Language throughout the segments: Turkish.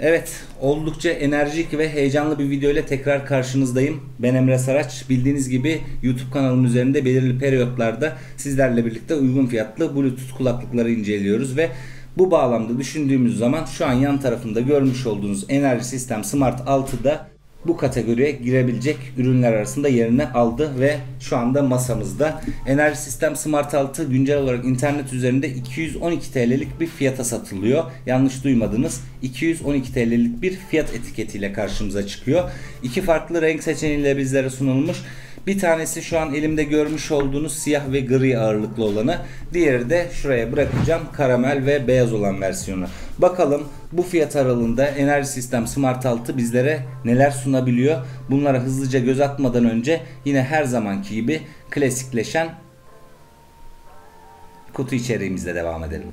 Evet, oldukça enerjik ve heyecanlı bir video ile tekrar karşınızdayım. Ben Emre Saraç. Bildiğiniz gibi YouTube kanalım üzerinde belirli periyotlarda sizlerle birlikte uygun fiyatlı Bluetooth kulaklıkları inceliyoruz ve bu bağlamda düşündüğümüz zaman şu an yan tarafında görmüş olduğunuz Enerji Sistem Smart 6'da bu kategoriye girebilecek ürünler arasında yerini aldı ve şu anda masamızda. Enerji Sistem Smart 6 güncel olarak internet üzerinde 212 TL'lik bir fiyata satılıyor. Yanlış duymadınız. 212 TL'lik bir fiyat etiketiyle karşımıza çıkıyor. İki farklı renk seçeneğiyle bizlere sunulmuş. Bir tanesi şu an elimde görmüş olduğunuz siyah ve gri ağırlıklı olanı. Diğeri de şuraya bırakacağım karamel ve beyaz olan versiyonu. Bakalım bu fiyat aralığında Enerji Sistem Smart 6 bizlere neler sunabiliyor? Bunlara hızlıca göz atmadan önce yine her zamanki gibi klasikleşen kutu içeriğimizle devam edelim.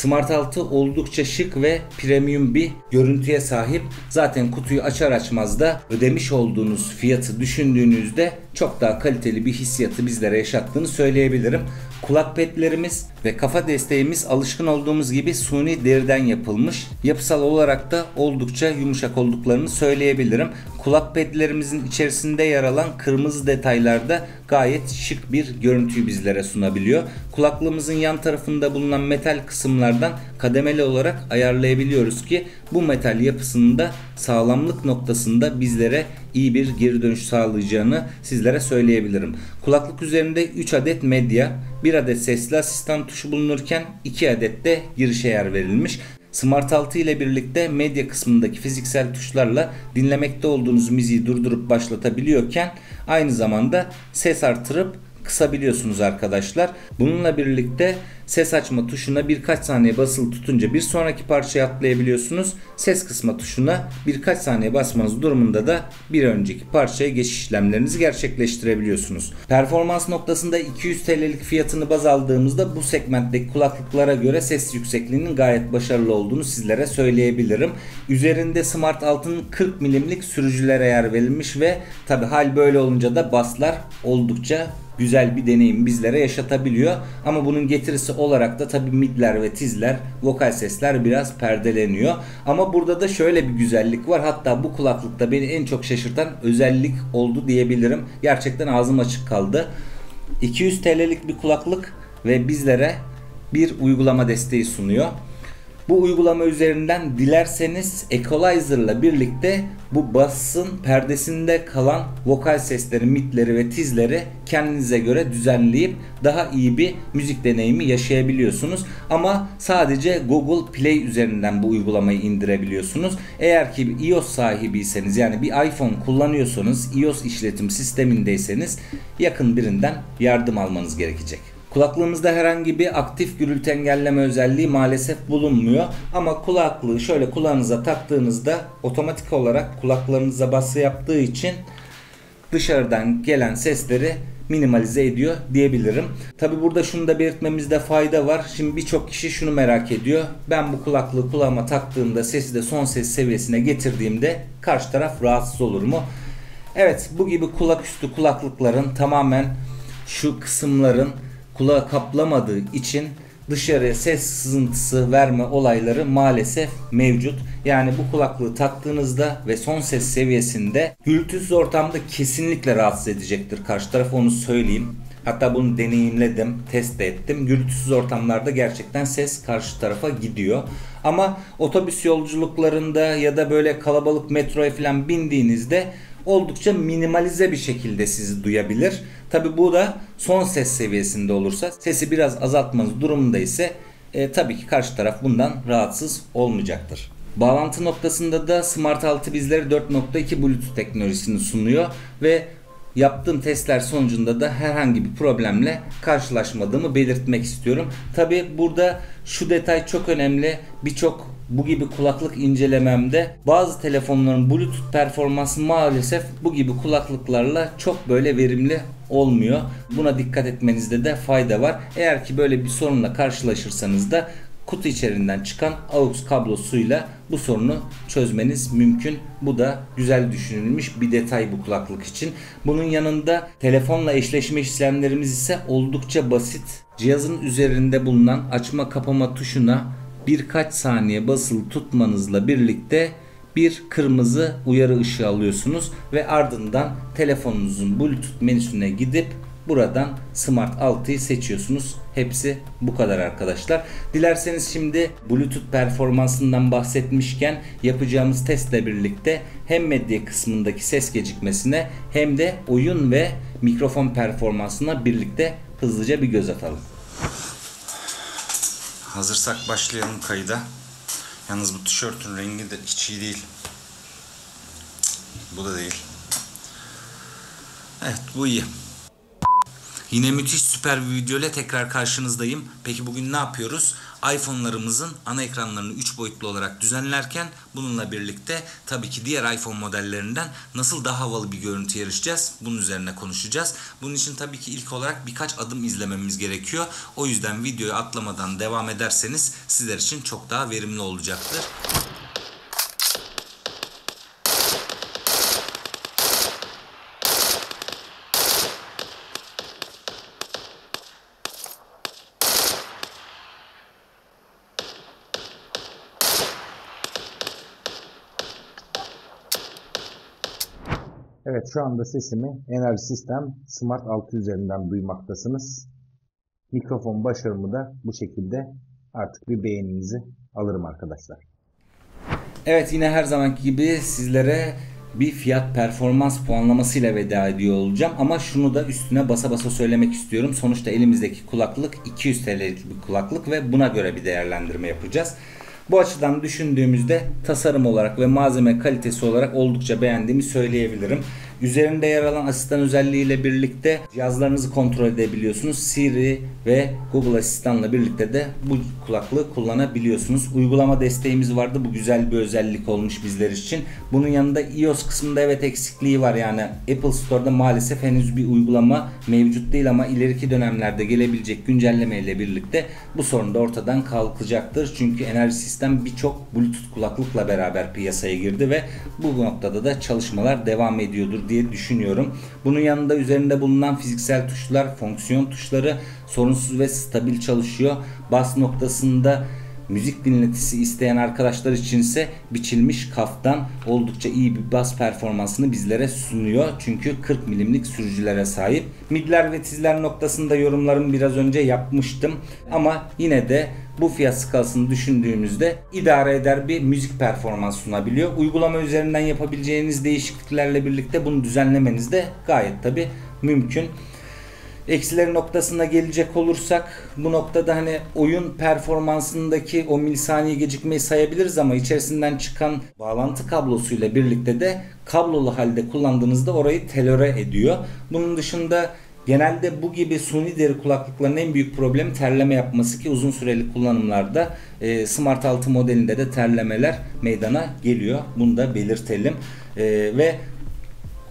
Smart 6 oldukça şık ve premium bir görüntüye sahip. Zaten kutuyu açar açmaz da ödemiş olduğunuz fiyatı düşündüğünüzde çok daha kaliteli bir hissiyatı bizlere yaşattığını söyleyebilirim. Kulak petlerimiz ve kafa desteğimiz alışkın olduğumuz gibi suni deriden yapılmış. Yapısal olarak da oldukça yumuşak olduklarını söyleyebilirim. Kulak pedlerimizin içerisinde yer alan kırmızı detaylarda gayet şık bir görüntüyü bizlere sunabiliyor. Kulaklığımızın yan tarafında bulunan metal kısımlardan kademeli olarak ayarlayabiliyoruz ki bu metal yapısının da sağlamlık noktasında bizlere iyi bir geri dönüş sağlayacağını sizlere söyleyebilirim. Kulaklık üzerinde 3 adet medya, 1 adet sesli asistan tuşu bulunurken 2 adet de girişe yer verilmiş. Smart 6 ile birlikte medya kısmındaki fiziksel tuşlarla dinlemekte olduğunuz müziği durdurup başlatabiliyorken aynı zamanda ses artırıp kısabiliyorsunuz arkadaşlar. Bununla birlikte ses açma tuşuna birkaç saniye basılı tutunca bir sonraki parçaya atlayabiliyorsunuz. Ses kısma tuşuna birkaç saniye basmanız durumunda da bir önceki parçaya geçiş işlemlerinizi gerçekleştirebiliyorsunuz. Performans noktasında 200 TL'lik fiyatını baz aldığımızda bu segmentteki kulaklıklara göre ses yüksekliğinin gayet başarılı olduğunu sizlere söyleyebilirim. Üzerinde Smart Altın 40 milimlik sürücülere yer verilmiş ve tabi hal böyle olunca da baslar oldukça güzel bir deneyim bizlere yaşatabiliyor. Ama bunun getirisi olarak da tabii midler ve tizler, vokal sesler biraz perdeleniyor. Ama burada da şöyle bir güzellik var. Hatta bu kulaklıkta beni en çok şaşırtan özellik oldu diyebilirim. Gerçekten ağzım açık kaldı. 200 TL'lik bir kulaklık ve bizlere bir uygulama desteği sunuyor. Bu uygulama üzerinden dilerseniz equalizer'la birlikte bu basın perdesinde kalan vokal sesleri, mitleri ve tizleri kendinize göre düzenleyip daha iyi bir müzik deneyimi yaşayabiliyorsunuz. Ama sadece Google Play üzerinden bu uygulamayı indirebiliyorsunuz. Eğer ki iOS sahibiyseniz yani bir iPhone kullanıyorsanız iOS işletim sistemindeyseniz yakın birinden yardım almanız gerekecek. Kulaklığımızda herhangi bir aktif gürültü engelleme özelliği maalesef bulunmuyor. Ama kulaklığı şöyle kulağınıza taktığınızda otomatik olarak kulaklarınıza baskı yaptığı için dışarıdan gelen sesleri minimalize ediyor diyebilirim. Tabi burada şunu da belirtmemizde fayda var. Şimdi birçok kişi şunu merak ediyor. Ben bu kulaklığı kulağıma taktığımda sesi de son ses seviyesine getirdiğimde karşı taraf rahatsız olur mu? Evet bu gibi kulak üstü kulaklıkların tamamen şu kısımların kulağı kaplamadığı için dışarıya ses sızıntısı verme olayları maalesef mevcut. Yani bu kulaklığı taktığınızda ve son ses seviyesinde gürültüsüz ortamda kesinlikle rahatsız edecektir karşı taraf onu söyleyeyim. Hatta bunu deneyimledim, test de ettim. Gürültüsüz ortamlarda gerçekten ses karşı tarafa gidiyor. Ama otobüs yolculuklarında ya da böyle kalabalık metroya falan bindiğinizde oldukça minimalize bir şekilde sizi duyabilir. Tabi bu da son ses seviyesinde olursa sesi biraz azaltmanız durumunda ise e, tabii ki karşı taraf bundan rahatsız olmayacaktır. Bağlantı noktasında da Smart 6 bizlere 4.2 Bluetooth teknolojisini sunuyor ve yaptığım testler sonucunda da herhangi bir problemle karşılaşmadığımı belirtmek istiyorum. Tabi burada şu detay çok önemli. Birçok bu gibi kulaklık incelememde bazı telefonların Bluetooth performansı maalesef bu gibi kulaklıklarla çok böyle verimli olmuyor. Buna dikkat etmenizde de fayda var. Eğer ki böyle bir sorunla karşılaşırsanız da kutu içerisinden çıkan AUX kablosuyla bu sorunu çözmeniz mümkün. Bu da güzel düşünülmüş bir detay bu kulaklık için. Bunun yanında telefonla eşleşme işlemlerimiz ise oldukça basit. Cihazın üzerinde bulunan açma kapama tuşuna birkaç saniye basılı tutmanızla birlikte bir kırmızı uyarı ışığı alıyorsunuz ve ardından telefonunuzun Bluetooth menüsüne gidip buradan Smart 6'yı seçiyorsunuz. Hepsi bu kadar arkadaşlar. Dilerseniz şimdi Bluetooth performansından bahsetmişken yapacağımız testle birlikte hem medya kısmındaki ses gecikmesine hem de oyun ve mikrofon performansına birlikte hızlıca bir göz atalım. Hazırsak başlayalım kayda. Yalnız bu tişörtün rengi de hiç iyi değil. Bu da değil. Evet bu iyi. Yine müthiş süper bir video ile tekrar karşınızdayım. Peki bugün ne yapıyoruz? iPhone'larımızın ana ekranlarını 3 boyutlu olarak düzenlerken bununla birlikte tabii ki diğer iPhone modellerinden nasıl daha havalı bir görüntü yarışacağız? Bunun üzerine konuşacağız. Bunun için tabii ki ilk olarak birkaç adım izlememiz gerekiyor. O yüzden videoyu atlamadan devam ederseniz sizler için çok daha verimli olacaktır. Evet şu anda sesimi Enerji Sistem Smart 6 üzerinden duymaktasınız. Mikrofon başarımı da bu şekilde artık bir beğeninizi alırım arkadaşlar. Evet yine her zamanki gibi sizlere bir fiyat performans puanlamasıyla veda ediyor olacağım. Ama şunu da üstüne basa basa söylemek istiyorum. Sonuçta elimizdeki kulaklık 200 TL'lik bir kulaklık ve buna göre bir değerlendirme yapacağız. Bu açıdan düşündüğümüzde tasarım olarak ve malzeme kalitesi olarak oldukça beğendiğimi söyleyebilirim. Üzerinde yer alan asistan özelliğiyle birlikte cihazlarınızı kontrol edebiliyorsunuz. Siri ve Google Asistan'la birlikte de bu kulaklığı kullanabiliyorsunuz. Uygulama desteğimiz vardı. Bu güzel bir özellik olmuş bizler için. Bunun yanında iOS kısmında evet eksikliği var. Yani Apple Store'da maalesef henüz bir uygulama mevcut değil ama ileriki dönemlerde gelebilecek güncelleme ile birlikte bu sorun da ortadan kalkacaktır. Çünkü enerji sistem birçok Bluetooth kulaklıkla beraber piyasaya girdi ve bu noktada da çalışmalar devam ediyordur diye düşünüyorum. Bunun yanında üzerinde bulunan fiziksel tuşlar, fonksiyon tuşları sorunsuz ve stabil çalışıyor. Bas noktasında müzik dinletisi isteyen arkadaşlar içinse biçilmiş kaftan oldukça iyi bir bas performansını bizlere sunuyor. Çünkü 40 milimlik sürücülere sahip. Midler ve tizler noktasında yorumlarımı biraz önce yapmıştım. Ama yine de bu fiyat skalasını düşündüğümüzde idare eder bir müzik performans sunabiliyor. Uygulama üzerinden yapabileceğiniz değişikliklerle birlikte bunu düzenlemeniz de gayet tabi mümkün. Eksileri noktasına gelecek olursak bu noktada hani oyun performansındaki o milisaniye gecikmeyi sayabiliriz ama içerisinden çıkan bağlantı kablosuyla birlikte de kablolu halde kullandığınızda orayı telöre ediyor. Bunun dışında Genelde bu gibi suni deri kulaklıkların en büyük problemi terleme yapması ki uzun süreli kullanımlarda e, Smart 6 modelinde de terlemeler meydana geliyor. Bunu da belirtelim. E, ve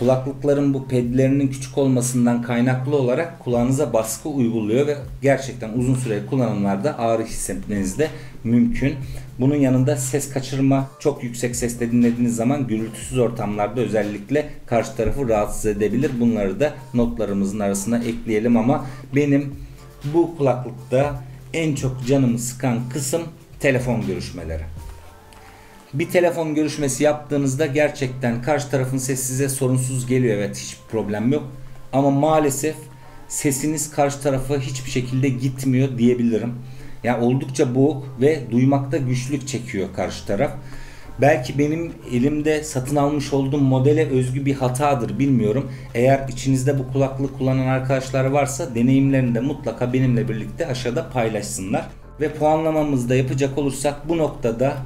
kulaklıkların bu pedlerinin küçük olmasından kaynaklı olarak kulağınıza baskı uyguluyor ve gerçekten uzun süreli kullanımlarda ağrı hissetmeniz de mümkün. Bunun yanında ses kaçırma çok yüksek sesle dinlediğiniz zaman gürültüsüz ortamlarda özellikle karşı tarafı rahatsız edebilir. Bunları da notlarımızın arasına ekleyelim ama benim bu kulaklıkta en çok canımı sıkan kısım telefon görüşmeleri bir telefon görüşmesi yaptığınızda gerçekten karşı tarafın sesi size sorunsuz geliyor evet hiç problem yok. Ama maalesef sesiniz karşı tarafa hiçbir şekilde gitmiyor diyebilirim. Yani oldukça boğuk ve duymakta güçlük çekiyor karşı taraf. Belki benim elimde satın almış olduğum modele özgü bir hatadır bilmiyorum. Eğer içinizde bu kulaklık kullanan arkadaşlar varsa deneyimlerini de mutlaka benimle birlikte aşağıda paylaşsınlar. Ve puanlamamızda yapacak olursak bu noktada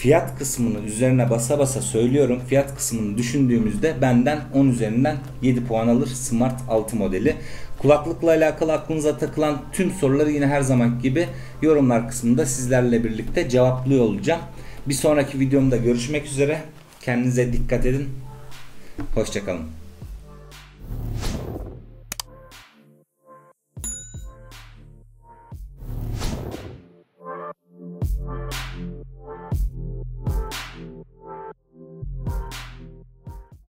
fiyat kısmını üzerine basa basa söylüyorum. Fiyat kısmını düşündüğümüzde benden 10 üzerinden 7 puan alır Smart 6 modeli. Kulaklıkla alakalı aklınıza takılan tüm soruları yine her zaman gibi yorumlar kısmında sizlerle birlikte cevaplıyor olacağım. Bir sonraki videomda görüşmek üzere. Kendinize dikkat edin. Hoşçakalın.